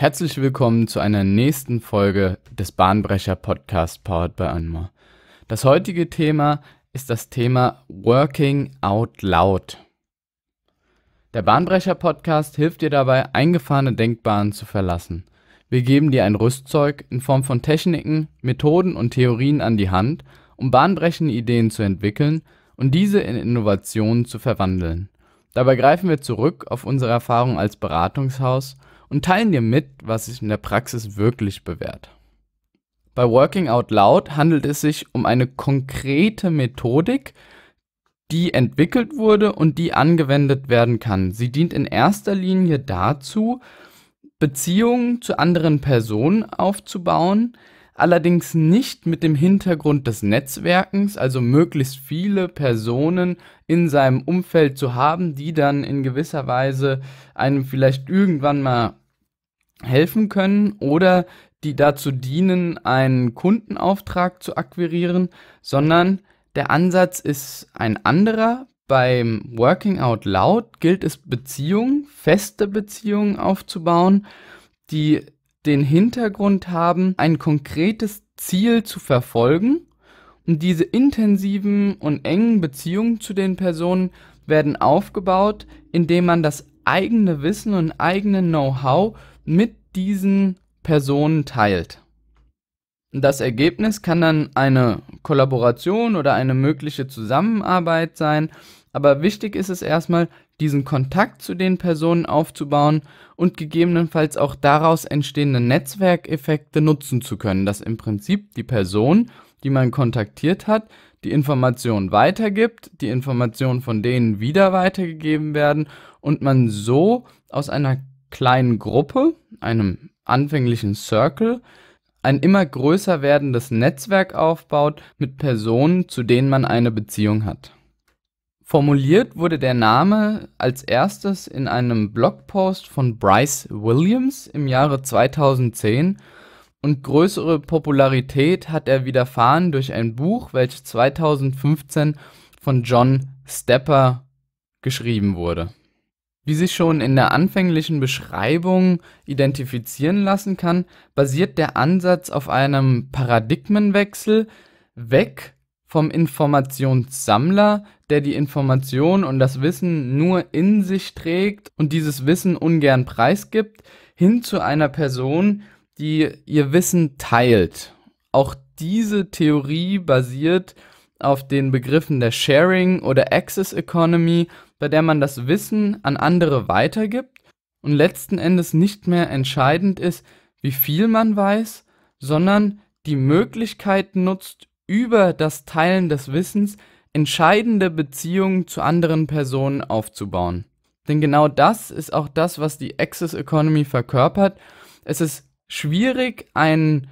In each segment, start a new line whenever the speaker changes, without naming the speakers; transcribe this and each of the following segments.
Herzlich willkommen zu einer nächsten Folge des Bahnbrecher Podcast Powered by Anma. Das heutige Thema ist das Thema Working Out Loud. Der Bahnbrecher Podcast hilft dir dabei, eingefahrene Denkbahnen zu verlassen. Wir geben dir ein Rüstzeug in Form von Techniken, Methoden und Theorien an die Hand, um bahnbrechende Ideen zu entwickeln und diese in Innovationen zu verwandeln. Dabei greifen wir zurück auf unsere Erfahrung als Beratungshaus und teilen dir mit, was sich in der Praxis wirklich bewährt. Bei Working Out Loud handelt es sich um eine konkrete Methodik, die entwickelt wurde und die angewendet werden kann. Sie dient in erster Linie dazu, Beziehungen zu anderen Personen aufzubauen, allerdings nicht mit dem Hintergrund des Netzwerkens, also möglichst viele Personen in seinem Umfeld zu haben, die dann in gewisser Weise einem vielleicht irgendwann mal helfen können oder die dazu dienen, einen Kundenauftrag zu akquirieren, sondern der Ansatz ist ein anderer. Beim Working Out Loud gilt es Beziehungen, feste Beziehungen aufzubauen, die den Hintergrund haben, ein konkretes Ziel zu verfolgen. Und diese intensiven und engen Beziehungen zu den Personen werden aufgebaut, indem man das eigene Wissen und eigene Know-how mit diesen Personen teilt. Das Ergebnis kann dann eine Kollaboration oder eine mögliche Zusammenarbeit sein, aber wichtig ist es erstmal, diesen Kontakt zu den Personen aufzubauen und gegebenenfalls auch daraus entstehende Netzwerkeffekte nutzen zu können, dass im Prinzip die Person, die man kontaktiert hat, die Information weitergibt, die Informationen von denen wieder weitergegeben werden und man so aus einer kleinen Gruppe, einem anfänglichen Circle, ein immer größer werdendes Netzwerk aufbaut mit Personen, zu denen man eine Beziehung hat. Formuliert wurde der Name als erstes in einem Blogpost von Bryce Williams im Jahre 2010 und größere Popularität hat er widerfahren durch ein Buch, welches 2015 von John Stepper geschrieben wurde. Wie sich schon in der anfänglichen Beschreibung identifizieren lassen kann, basiert der Ansatz auf einem Paradigmenwechsel weg vom Informationssammler, der die Information und das Wissen nur in sich trägt und dieses Wissen ungern preisgibt, hin zu einer Person, die ihr Wissen teilt. Auch diese Theorie basiert auf den Begriffen der Sharing oder Access Economy, bei der man das Wissen an andere weitergibt und letzten Endes nicht mehr entscheidend ist, wie viel man weiß, sondern die Möglichkeit nutzt, über das Teilen des Wissens entscheidende Beziehungen zu anderen Personen aufzubauen. Denn genau das ist auch das, was die Access Economy verkörpert. Es ist schwierig, einen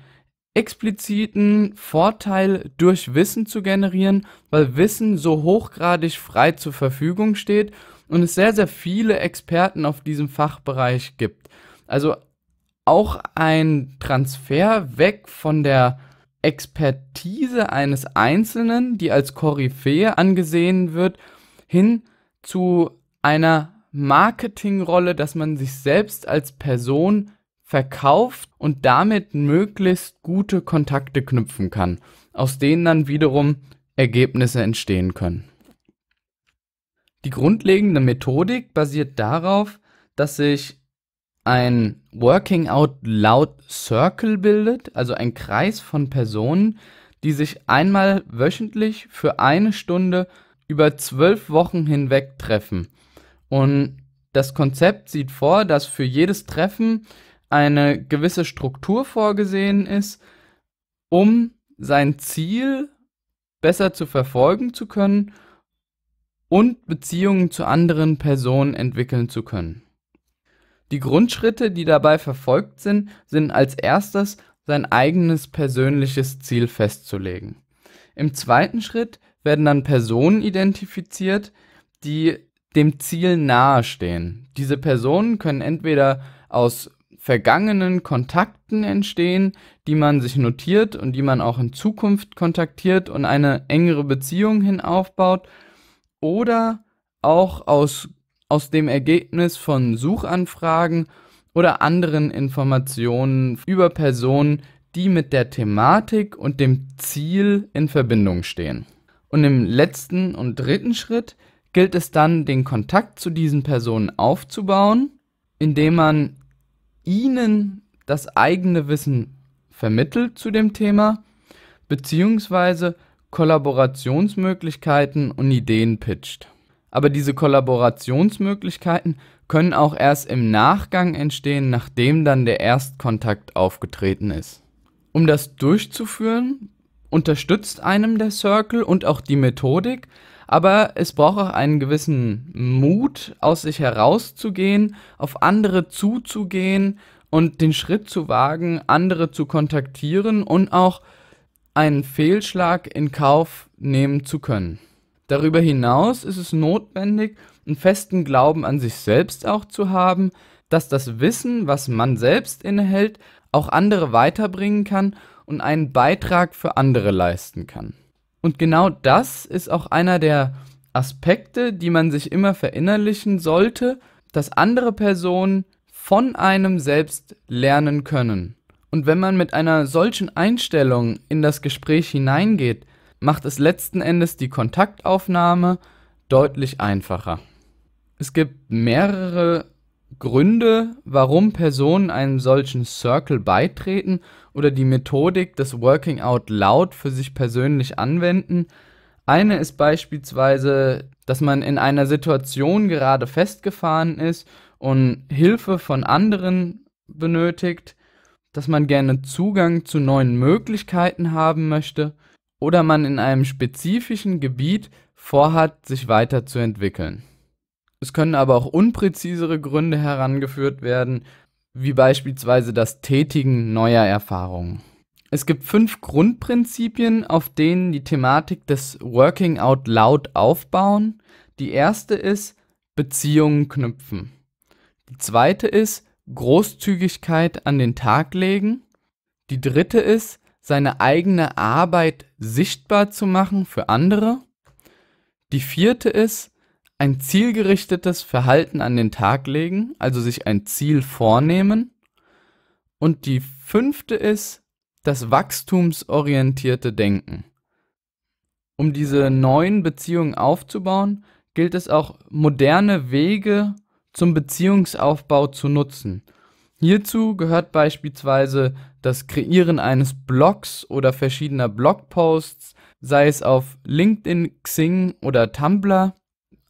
expliziten Vorteil durch Wissen zu generieren, weil Wissen so hochgradig frei zur Verfügung steht und es sehr, sehr viele Experten auf diesem Fachbereich gibt. Also auch ein Transfer weg von der Expertise eines Einzelnen, die als Koryphäe angesehen wird, hin zu einer Marketingrolle, dass man sich selbst als Person verkauft und damit möglichst gute Kontakte knüpfen kann, aus denen dann wiederum Ergebnisse entstehen können. Die grundlegende Methodik basiert darauf, dass sich ein Working Out Loud Circle bildet, also ein Kreis von Personen, die sich einmal wöchentlich für eine Stunde über zwölf Wochen hinweg treffen. Und das Konzept sieht vor, dass für jedes Treffen eine gewisse Struktur vorgesehen ist, um sein Ziel besser zu verfolgen zu können und Beziehungen zu anderen Personen entwickeln zu können. Die Grundschritte, die dabei verfolgt sind, sind als erstes sein eigenes persönliches Ziel festzulegen. Im zweiten Schritt werden dann Personen identifiziert, die dem Ziel nahestehen. Diese Personen können entweder aus vergangenen Kontakten entstehen, die man sich notiert und die man auch in Zukunft kontaktiert und eine engere Beziehung hin aufbaut, oder auch aus aus dem Ergebnis von Suchanfragen oder anderen Informationen über Personen, die mit der Thematik und dem Ziel in Verbindung stehen. Und im letzten und dritten Schritt gilt es dann, den Kontakt zu diesen Personen aufzubauen, indem man ihnen das eigene Wissen vermittelt zu dem Thema, beziehungsweise Kollaborationsmöglichkeiten und Ideen pitcht. Aber diese Kollaborationsmöglichkeiten können auch erst im Nachgang entstehen, nachdem dann der Erstkontakt aufgetreten ist. Um das durchzuführen, unterstützt einem der Circle und auch die Methodik, aber es braucht auch einen gewissen Mut, aus sich herauszugehen, auf andere zuzugehen und den Schritt zu wagen, andere zu kontaktieren und auch einen Fehlschlag in Kauf nehmen zu können. Darüber hinaus ist es notwendig, einen festen Glauben an sich selbst auch zu haben, dass das Wissen, was man selbst innehält, auch andere weiterbringen kann und einen Beitrag für andere leisten kann. Und genau das ist auch einer der Aspekte, die man sich immer verinnerlichen sollte, dass andere Personen von einem selbst lernen können. Und wenn man mit einer solchen Einstellung in das Gespräch hineingeht, macht es letzten Endes die Kontaktaufnahme deutlich einfacher. Es gibt mehrere Gründe, warum Personen einem solchen Circle beitreten oder die Methodik des Working Out Loud für sich persönlich anwenden. Eine ist beispielsweise, dass man in einer Situation gerade festgefahren ist und Hilfe von anderen benötigt dass man gerne Zugang zu neuen Möglichkeiten haben möchte oder man in einem spezifischen Gebiet vorhat, sich weiterzuentwickeln. Es können aber auch unpräzisere Gründe herangeführt werden, wie beispielsweise das Tätigen neuer Erfahrungen. Es gibt fünf Grundprinzipien, auf denen die Thematik des Working Out Loud aufbauen. Die erste ist Beziehungen knüpfen. Die zweite ist Großzügigkeit an den Tag legen. Die dritte ist, seine eigene Arbeit sichtbar zu machen für andere. Die vierte ist, ein zielgerichtetes Verhalten an den Tag legen, also sich ein Ziel vornehmen. Und die fünfte ist, das wachstumsorientierte Denken. Um diese neuen Beziehungen aufzubauen, gilt es auch moderne Wege zum Beziehungsaufbau zu nutzen. Hierzu gehört beispielsweise das Kreieren eines Blogs oder verschiedener Blogposts, sei es auf LinkedIn, Xing oder Tumblr,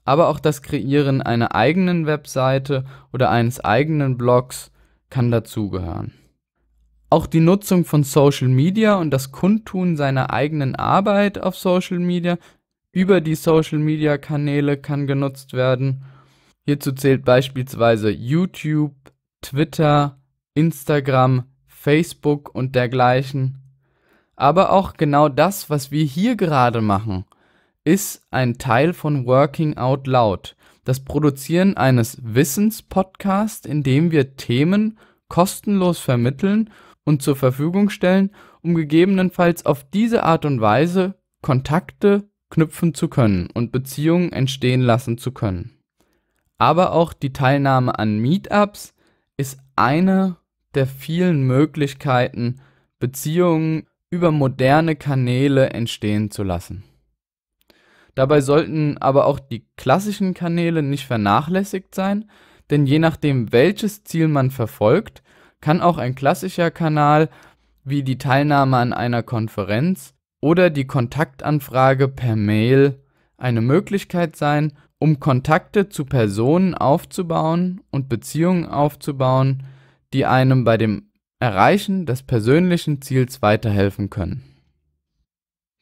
aber auch das Kreieren einer eigenen Webseite oder eines eigenen Blogs kann dazugehören. Auch die Nutzung von Social Media und das Kundtun seiner eigenen Arbeit auf Social Media über die Social Media Kanäle kann genutzt werden Hierzu zählt beispielsweise YouTube, Twitter, Instagram, Facebook und dergleichen. Aber auch genau das, was wir hier gerade machen, ist ein Teil von Working Out Loud, das Produzieren eines Wissenspodcasts, in dem wir Themen kostenlos vermitteln und zur Verfügung stellen, um gegebenenfalls auf diese Art und Weise Kontakte knüpfen zu können und Beziehungen entstehen lassen zu können aber auch die Teilnahme an Meetups ist eine der vielen Möglichkeiten, Beziehungen über moderne Kanäle entstehen zu lassen. Dabei sollten aber auch die klassischen Kanäle nicht vernachlässigt sein, denn je nachdem, welches Ziel man verfolgt, kann auch ein klassischer Kanal wie die Teilnahme an einer Konferenz oder die Kontaktanfrage per Mail eine Möglichkeit sein, um Kontakte zu Personen aufzubauen und Beziehungen aufzubauen, die einem bei dem Erreichen des persönlichen Ziels weiterhelfen können.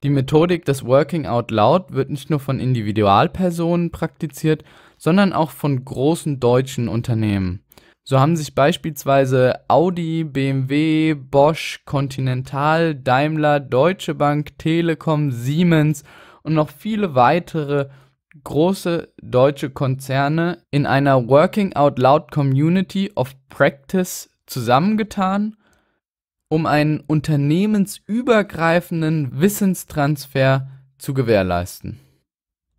Die Methodik des Working Out Loud wird nicht nur von Individualpersonen praktiziert, sondern auch von großen deutschen Unternehmen. So haben sich beispielsweise Audi, BMW, Bosch, Continental, Daimler, Deutsche Bank, Telekom, Siemens und noch viele weitere große deutsche Konzerne in einer Working Out Loud Community of Practice zusammengetan, um einen unternehmensübergreifenden Wissenstransfer zu gewährleisten.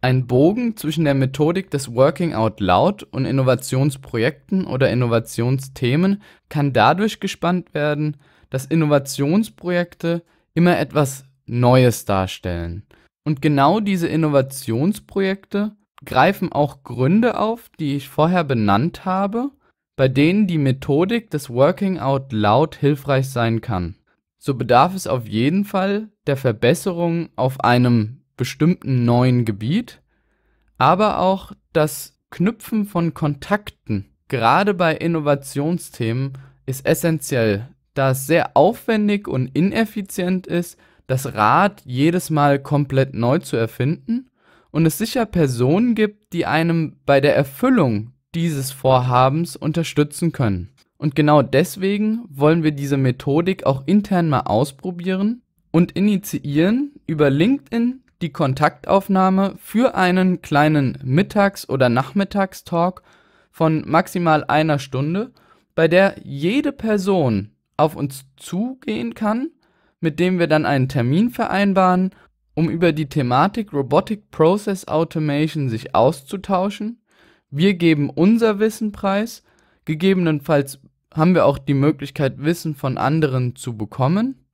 Ein Bogen zwischen der Methodik des Working Out Loud und Innovationsprojekten oder Innovationsthemen kann dadurch gespannt werden, dass Innovationsprojekte immer etwas Neues darstellen. Und genau diese Innovationsprojekte greifen auch Gründe auf, die ich vorher benannt habe, bei denen die Methodik des Working Out Loud hilfreich sein kann. So bedarf es auf jeden Fall der Verbesserung auf einem bestimmten neuen Gebiet, aber auch das Knüpfen von Kontakten, gerade bei Innovationsthemen, ist essentiell, da es sehr aufwendig und ineffizient ist, das Rad jedes Mal komplett neu zu erfinden und es sicher Personen gibt, die einem bei der Erfüllung dieses Vorhabens unterstützen können. Und genau deswegen wollen wir diese Methodik auch intern mal ausprobieren und initiieren über LinkedIn die Kontaktaufnahme für einen kleinen Mittags- oder Nachmittagstalk von maximal einer Stunde, bei der jede Person auf uns zugehen kann, mit dem wir dann einen Termin vereinbaren, um über die Thematik Robotic Process Automation sich auszutauschen. Wir geben unser Wissen preis, gegebenenfalls haben wir auch die Möglichkeit, Wissen von anderen zu bekommen.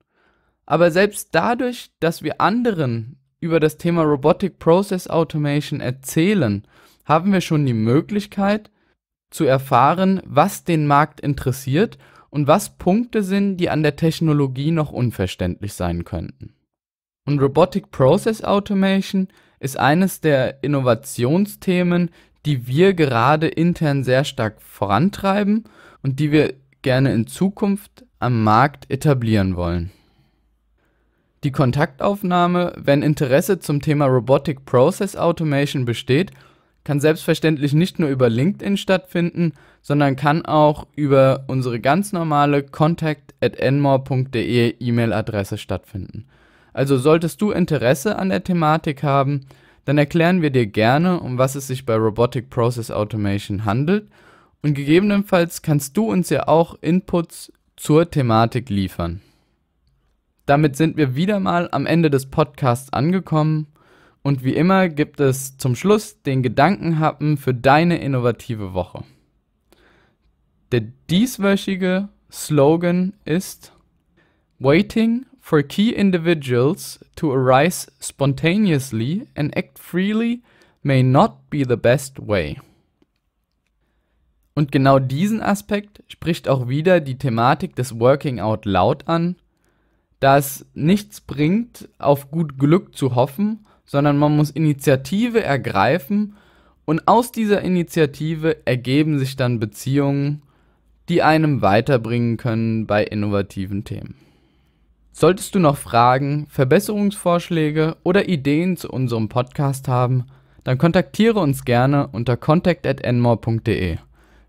Aber selbst dadurch, dass wir anderen über das Thema Robotic Process Automation erzählen, haben wir schon die Möglichkeit zu erfahren, was den Markt interessiert und was Punkte sind, die an der Technologie noch unverständlich sein könnten. Und Robotic Process Automation ist eines der Innovationsthemen, die wir gerade intern sehr stark vorantreiben und die wir gerne in Zukunft am Markt etablieren wollen. Die Kontaktaufnahme, wenn Interesse zum Thema Robotic Process Automation besteht, kann selbstverständlich nicht nur über LinkedIn stattfinden, sondern kann auch über unsere ganz normale contact@enmore.de E-Mail-Adresse stattfinden. Also solltest du Interesse an der Thematik haben, dann erklären wir dir gerne, um was es sich bei Robotic Process Automation handelt und gegebenenfalls kannst du uns ja auch Inputs zur Thematik liefern. Damit sind wir wieder mal am Ende des Podcasts angekommen und wie immer gibt es zum Schluss den Gedankenhappen für deine innovative Woche. Der dieswöchige Slogan ist Waiting for key individuals to arise spontaneously and act freely may not be the best way. Und genau diesen Aspekt spricht auch wieder die Thematik des Working Out Loud an, da es nichts bringt, auf gut Glück zu hoffen, sondern man muss Initiative ergreifen und aus dieser Initiative ergeben sich dann Beziehungen, die einem weiterbringen können bei innovativen Themen. Solltest du noch Fragen, Verbesserungsvorschläge oder Ideen zu unserem Podcast haben, dann kontaktiere uns gerne unter contact@enmore.de.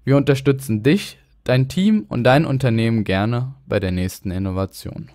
Wir unterstützen dich, dein Team und dein Unternehmen gerne bei der nächsten Innovation.